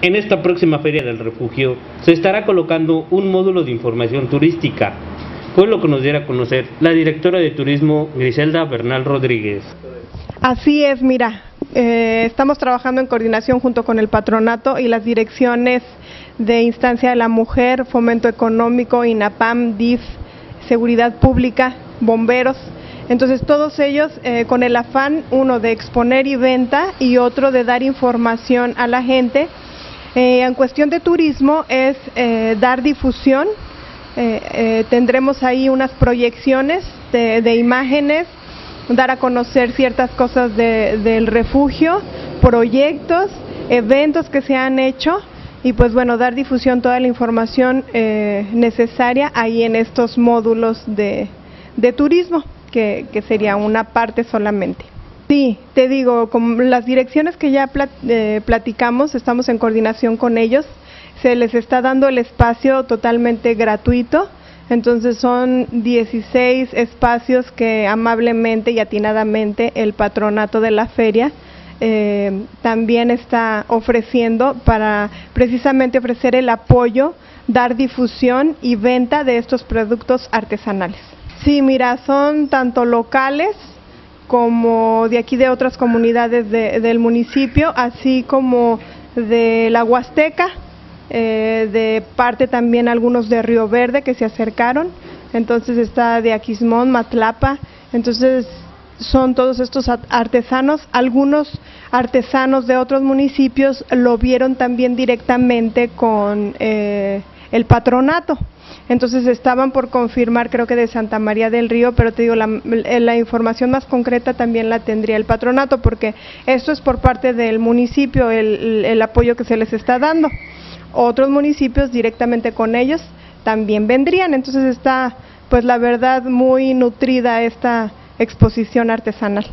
En esta próxima Feria del Refugio se estará colocando un módulo de información turística. Fue lo que nos diera a conocer la directora de turismo Griselda Bernal Rodríguez. Así es, mira, eh, estamos trabajando en coordinación junto con el patronato y las direcciones de Instancia de la Mujer, Fomento Económico, INAPAM, DIF, Seguridad Pública, Bomberos. Entonces todos ellos eh, con el afán, uno de exponer y venta y otro de dar información a la gente eh, en cuestión de turismo es eh, dar difusión, eh, tendremos ahí unas proyecciones de, imágenes, dar a conocer ciertas cosas del refugio, proyectos, eventos que se han hecho y pues bueno, dar difusión toda la información necesaria ahí en estos módulos de, turismo, que sería una parte solamente. Sí, te digo, como las direcciones que ya eh, platicamos, estamos en coordinación con ellos, se les está dando el espacio totalmente gratuito, entonces son 16 espacios que amablemente y atinadamente el patronato de la feria eh, también está ofreciendo para precisamente ofrecer el apoyo, dar difusión y venta de estos productos artesanales. Sí, mira, son tanto locales, como de aquí de otras comunidades del municipio, así como de la Huasteca, eh, de parte también algunos de Río Verde que se acercaron, entonces está de Aquismón, Matlapa, entonces son todos estos artesanos, algunos artesanos de otros municipios lo vieron también directamente con eh, el patronato. Entonces estaban por confirmar, creo que de Santa María del Río, pero te digo, la, información más concreta también la tendría el patronato, porque esto es por parte del municipio, el, el apoyo que se les está dando. Otros municipios directamente con ellos también vendrían, entonces está, pues la verdad, muy nutrida esta exposición artesanal.